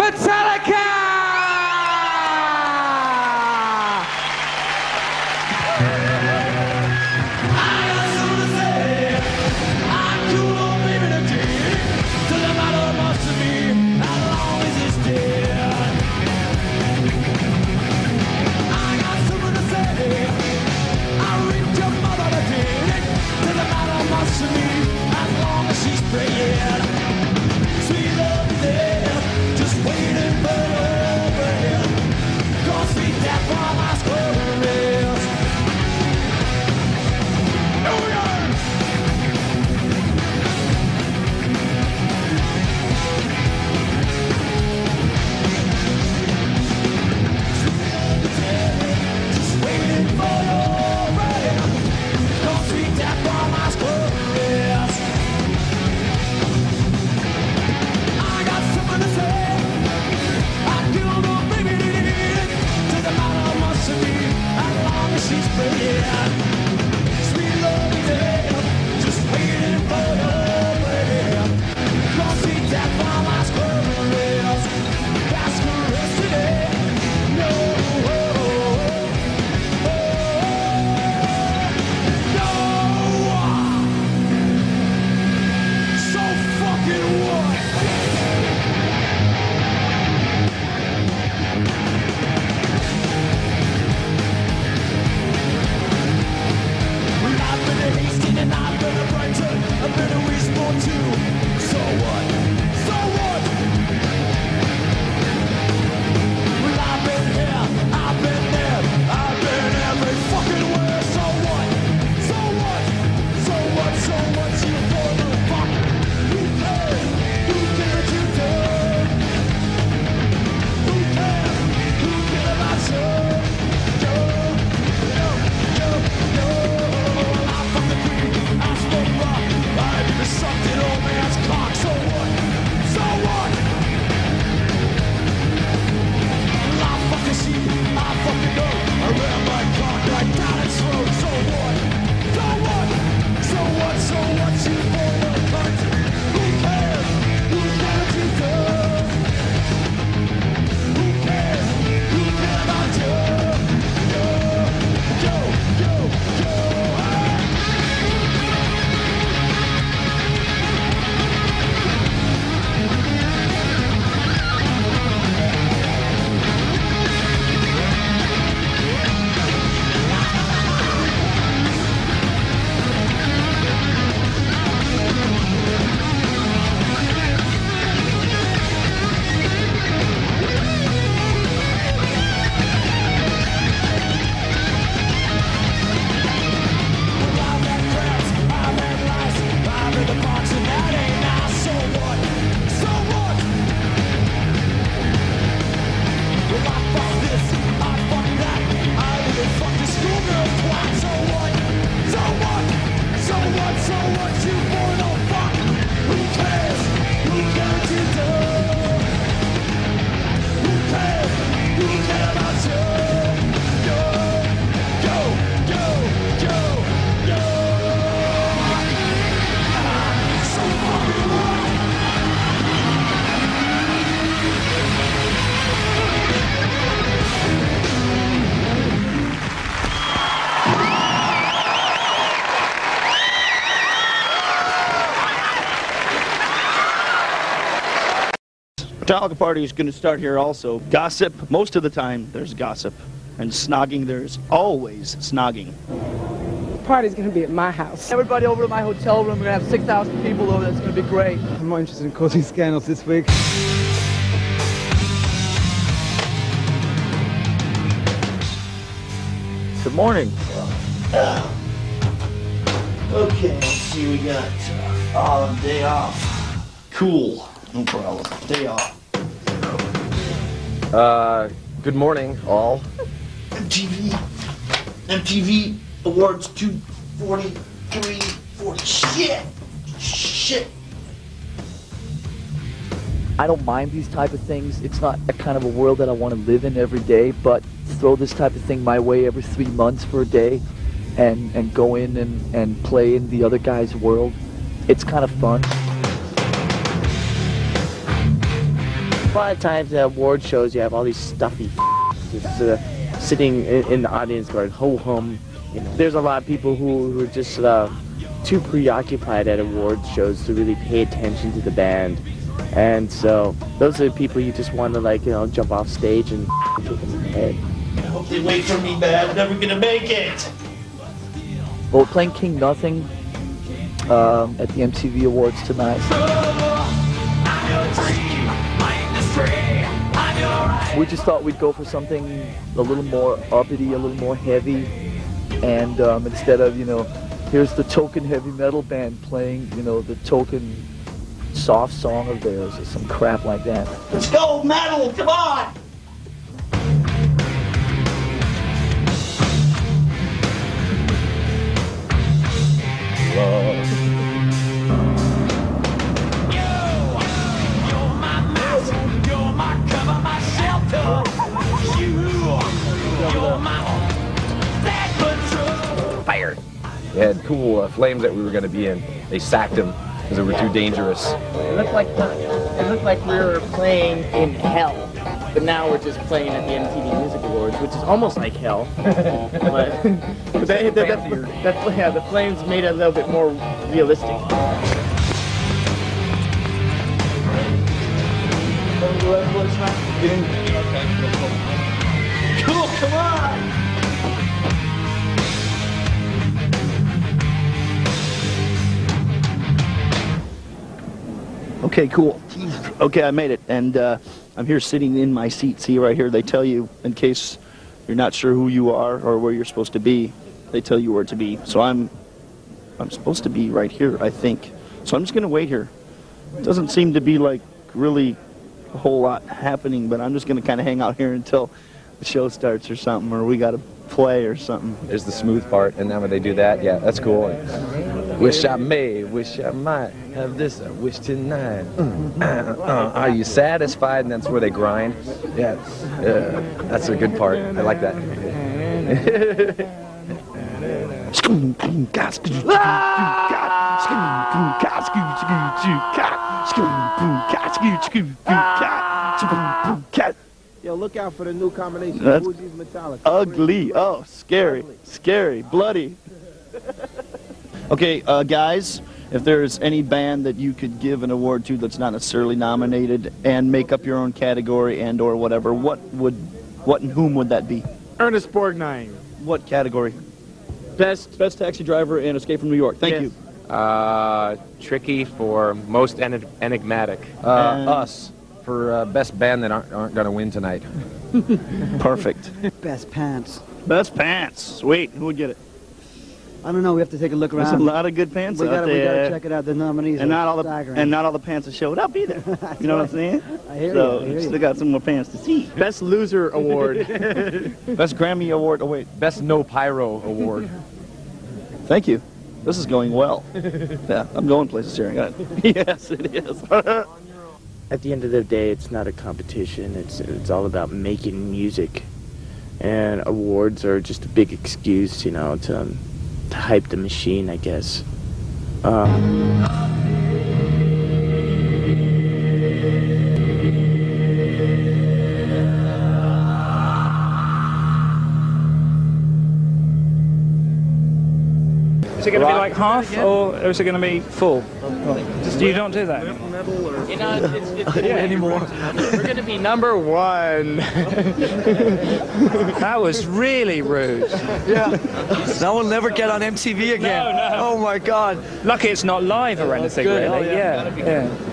Metallica! Metallica party is going to start here also. Gossip, most of the time there's gossip. And snogging, there's always snogging. The party's gonna be at my house. Everybody over to my hotel room. We're gonna have 6,000 people over. That's gonna be great. I'm more interested in causing scandals this week. Good morning. Okay, let's see, we got uh, day off. Cool, no problem. Day off. Uh, good morning, all. MTV, MTV Awards 243, 40. Shit! Shit! I don't mind these type of things. It's not a kind of a world that I want to live in every day, but throw this type of thing my way every three months for a day and, and go in and, and play in the other guy's world. It's kind of fun. A lot of times at award shows, you have all these stuffy just uh, sitting in, in the audience going ho hum. You know, there's a lot of people who, who are just uh, too preoccupied at award shows to really pay attention to the band. And so those are the people you just want to like, you know, jump off stage and kick them in the head. Hope they wait for me, man. I'm never gonna make it. Well, we're playing King Nothing um, at the MTV Awards tonight. We just thought we'd go for something a little more uppity, a little more heavy, and um, instead of you know, here's the token heavy metal band playing you know the token soft song of theirs or some crap like that. Let's go, metal. Come on. Had cool uh, flames that we were going to be in. They sacked them because they were too dangerous. It looked like it looked like we were playing in hell, but now we're just playing at the MTV Music Awards, which is almost like hell. but but that, that, that, that- yeah, the flames made it a little bit more realistic. Cool. Okay, cool. Okay, I made it, and uh, I'm here sitting in my seat. See right here, they tell you in case you're not sure who you are or where you're supposed to be. They tell you where to be. So I'm, I'm supposed to be right here, I think. So I'm just gonna wait here. Doesn't seem to be like really a whole lot happening, but I'm just gonna kind of hang out here until the show starts or something, or we gotta play or something. There's the smooth part, and then when they do that, yeah, that's cool. Wish I may, wish I might have this, I wish tonight. Mm, uh, uh, are you satisfied? And that's where they grind. Yeah, yeah, that's a good part. I like that. Yo, look out for the new combination. That's- Metallica. Ugly. Oh, scary. Scary. Bloody. Okay, uh, guys, if there's any band that you could give an award to that's not necessarily nominated and make up your own category and or whatever, what would, what and whom would that be? Ernest Borgnine. What category? Best Best Taxi Driver and Escape from New York. Thank Yes. you. Uh, tricky for most enig- enigmatic. Uh, us for uh, best band that aren't, aren't going to win tonight. Perfect. Best pants. Best pants. Sweet. Who would get it? I don't know. We have to take a look around. There's a lot of good pants we out gotta, we gotta check it out. The nominees and are not all the and not all the pants have showed up either. you know what I'm saying? I hear so you. I hear still you. got some more pants to see. Best Loser Award. Best Grammy Award. Oh wait, Best No Pyro Award. thank you. This is going well. yeah, I'm going places here. I got it. yes, it is. At the end of the day, it's not a competition. It's it's all about making music, and awards are just a big excuse, you know, to to hype the machine, I guess. Um, Is it going to be like half, or is it going to be full? Just, You don't do that. you know, it's, it's, anymore. We're gonna be number one. That was really rude. Yeah. That will never get on MTV again. No, no. Oh my God. Lucky it's not live or anything, really. Oh, yeah. yeah. yeah.